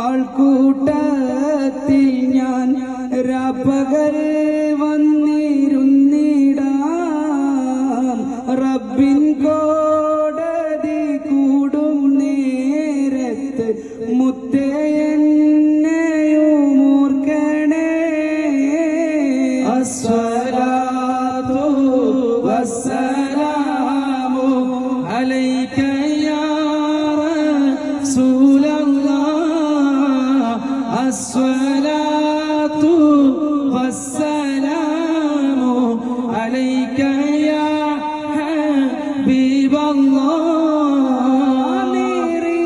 ആൾക്കൂട്ടത്തിൽ ഞാൻ രാപ്പകൽ വന്നിരുന്നിടാം. റബ്ബിൻ കോടതി കൂടും നേരത്ത് മുത്തയെന്നെയും ഓർക്കണേ. അസ്സലാത്തു വസ്സലാമു അലൈക യാ റസൂലല്ലാഹ് അസ്സലാത്തു വസ്സലാമു അലൈക യാ ഹബീബല്ലാഹ് നീറി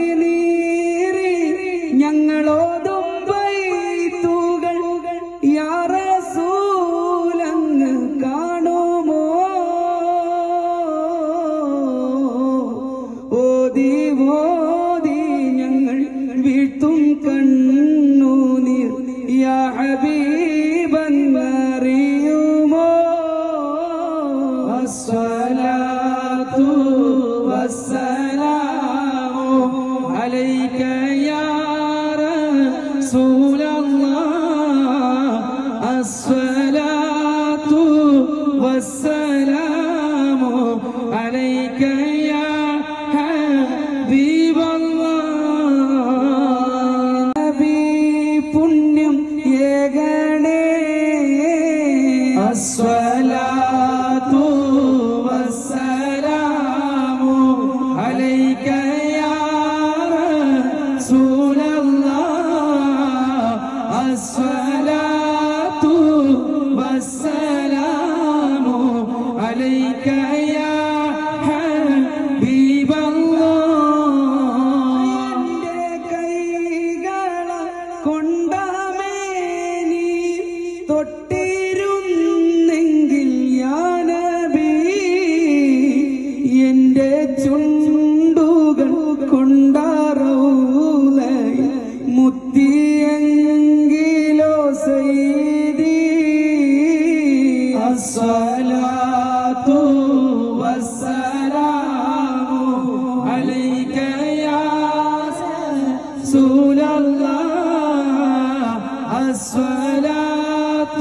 യാ ഹബീബെന്നറിയുമോ അസ്സലാത്തു വസ്സലാമു അലൈക യാ റസൂലല്ലാഹ് അസ്സലാത്തു വസ്സലാമു വസ്സലാമു അലൈക യാ ഹബീബല്ലാഹ് എന്റെ കൈകള നീ തൊട്ടിരുന്നെങ്കിൽ യാനബി എന്റെ ചുണ്ടുകൾ കൊണ്ടാറൂല الصلاة والسلام عليك يا رسول الله. الصلاة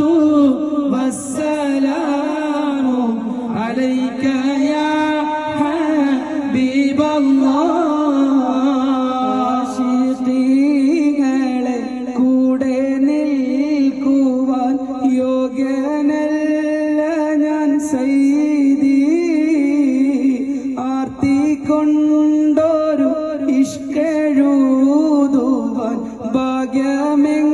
ഇഷ്കഴുതുവാൻ ഭാഗ്യമെങ്ങ